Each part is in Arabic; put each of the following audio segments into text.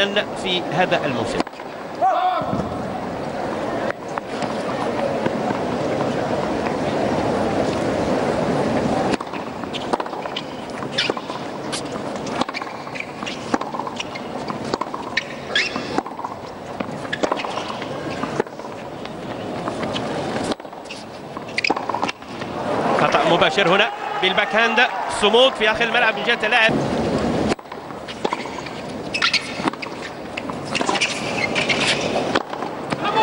ثامنا في هذا الموسم. مباشر هنا. بالباك هاند صمود في آخر الملعب من جهة اللاعب.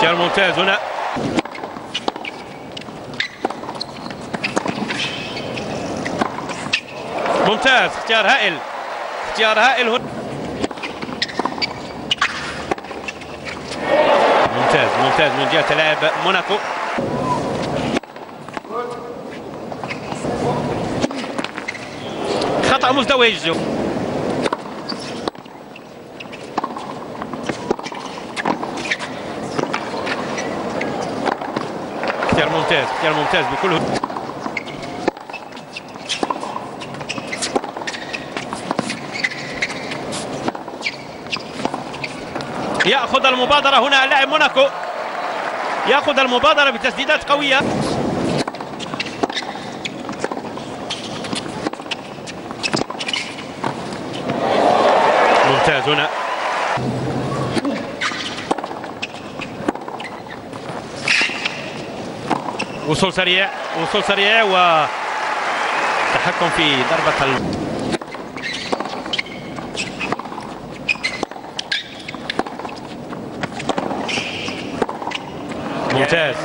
اختيار ممتاز هنا ممتاز اختيار هائل اختيار هائل هنا ممتاز ممتاز من جهه لاعب موناكو خطأ مزدوج اختيار ممتاز اختيار ممتاز بكل. يأخذ المبادرة هنا اللاعب موناكو. يأخذ المبادرة بتسديدات قوية. ممتاز هنا. وصول سريع وصول سريع وتحكم في ضربة ال... ممتاز.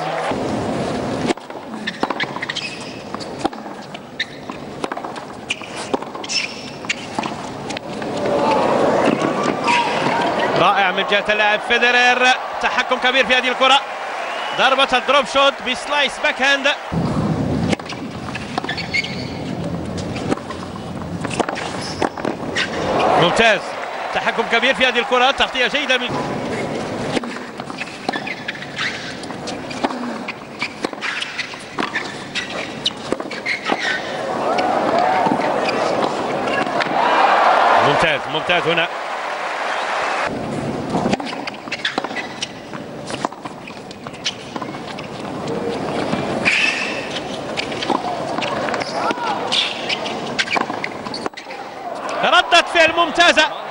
رائع من جهة اللاعب فيدرر تحكم كبير في هذه الكرة. ضربة ال drop shot ب slice backhand ممتاز. تحكم كبير في هذه الكرة تغطية جيدة من ممتاز ممتاز هنا ردة فعل ممتازة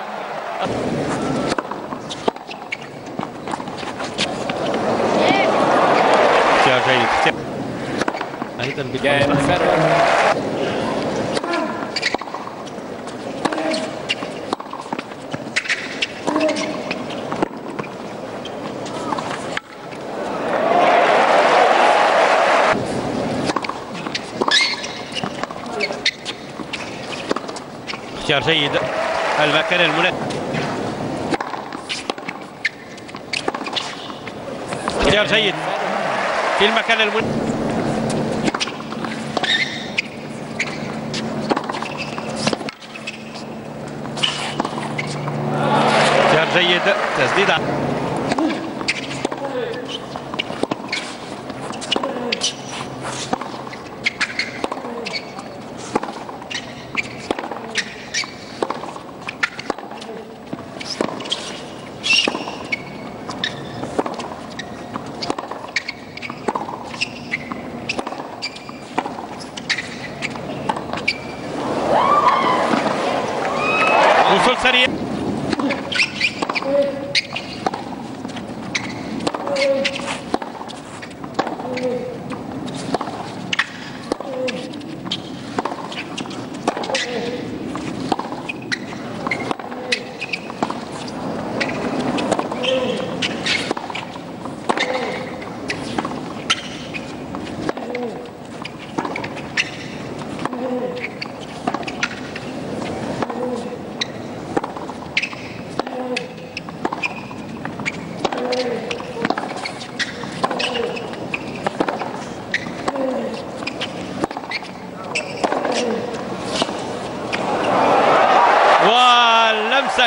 اختيار جيد. المكان المناسب. اختيار جيد. في المكان اختيار جيد تسديدة وصول سريع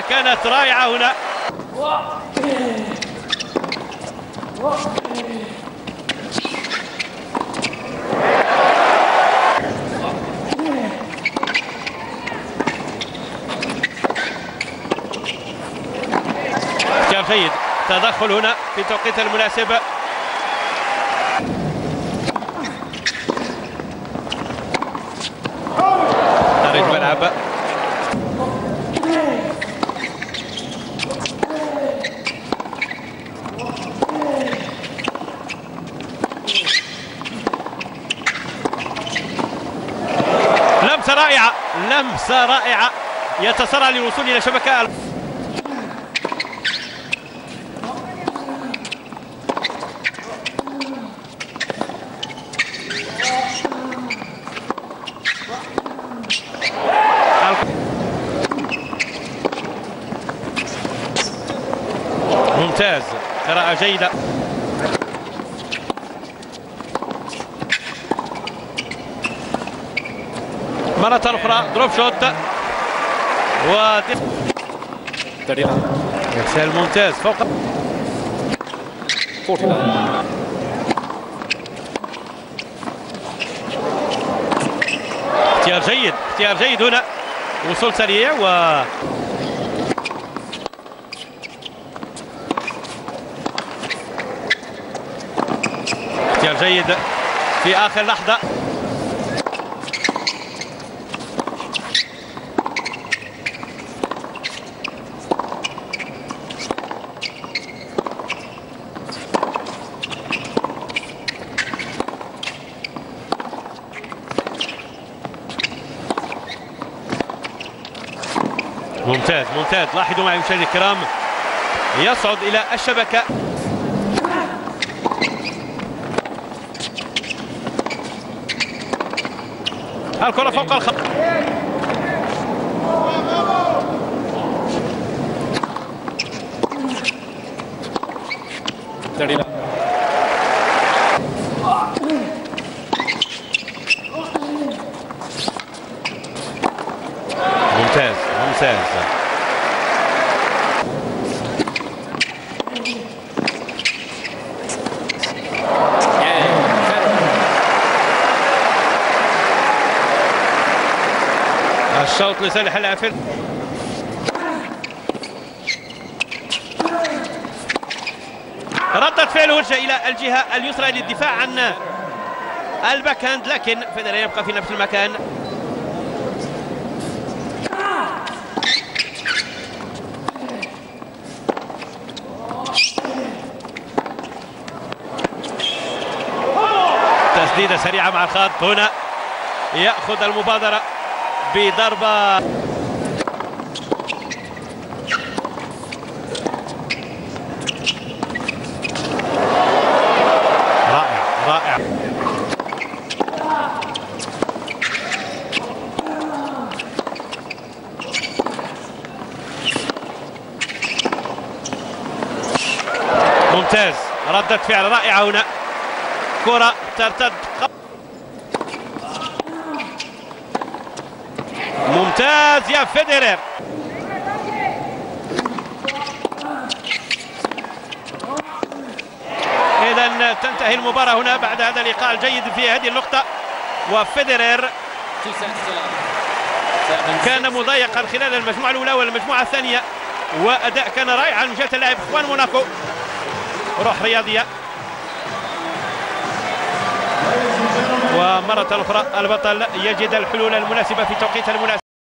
كانت رائعة هنا. اختيار جيد. تدخل هنا في توقيت المناسب. خارج الملعب لمسة رائعة لمسة رائعة يتسرع للوصول إلى شبكة ممتاز. قراءة جيدة. مرة أخرى دروب شوت و إرسال ممتاز. فوق. 49. اختيار جيد. اختيار جيد هنا. وصول سريع و اختيار جيد في آخر لحظة. ممتاز ممتاز. لاحظوا معي مشاهدينا الكرام يصعد إلى الشبكة. الكرة فوق الخط. ممتاز ممتاز الشوط لصالح الافل ردة فعل وجه إلى الجهة اليسرى للدفاع عن ال backhand لكن فيدرر يبقى في نفس المكان. تسديدة سريعة مع الخط هنا يأخذ المبادرة. بضربة. رائع رائع. ممتاز. ردة فعل رائعة هنا. كرة ترتد. ممتاز يا فيدرر اذا تنتهي المباراة هنا بعد هذا اللقاء الجيد في هذه النقطة. وفيدرر كان مضايقا خلال المجموعة الأولى والمجموعة الثانية. وأداء كان رائعا من جهة اللاعب خوان موناكو. روح رياضية. ومرة أخرى البطل يجد الحلول المناسبة في توقيت المناسب